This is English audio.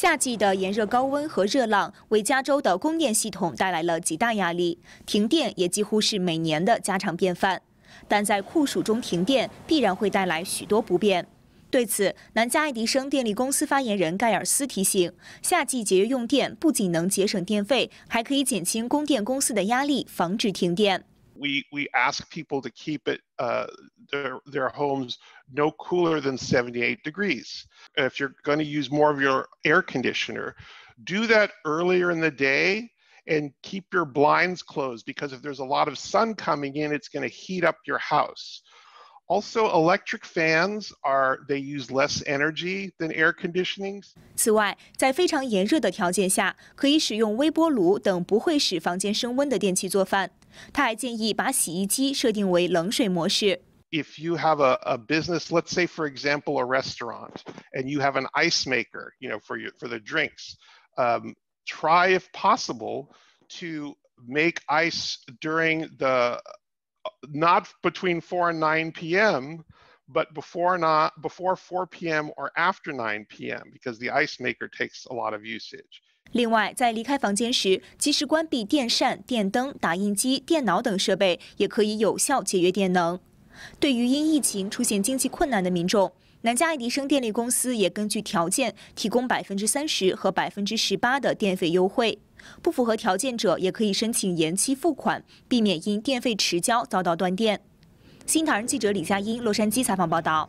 夏季的炎热高温和热浪为加州的供电系统带来了极大压力，停电也几乎是每年的家常便饭。但在酷暑中停电必然会带来许多不便。对此，南加爱迪生电力公司发言人盖尔斯提醒，夏季节约用电不仅能节省电费，还可以减轻供电公司的压力，防止停电。we we ask people to keep it uh, their their homes no cooler than 78 degrees. If you're going to use more of your air conditioner, do that earlier in the day and keep your blinds closed because if there's a lot of sun coming in, it's going to heat up your house. Also, electric fans are they use less energy than air conditioning. 此外，在非常炎热的条件下，可以使用微波炉等不会使房间升温的电器做饭。 他还建议把洗衣机设定为冷水模式。If you have a, a business, let's say for example a restaurant, and you have an ice maker, you know, for your for the drinks, um, try if possible to make ice during the not between 4 and 9 p.m., but before not before 4 p.m. or after 9 p.m. because the ice maker takes a lot of usage. 另外，在离开房间时，及时关闭电扇、电灯、打印机、电脑等设备，也可以有效节约电能。对于因疫情出现经济困难的民众，南加爱迪生电力公司也根据条件提供百分之三十和百分之十八的电费优惠。不符合条件者也可以申请延期付款，避免因电费迟交遭到断电。新唐人记者李佳音洛杉矶采访报道。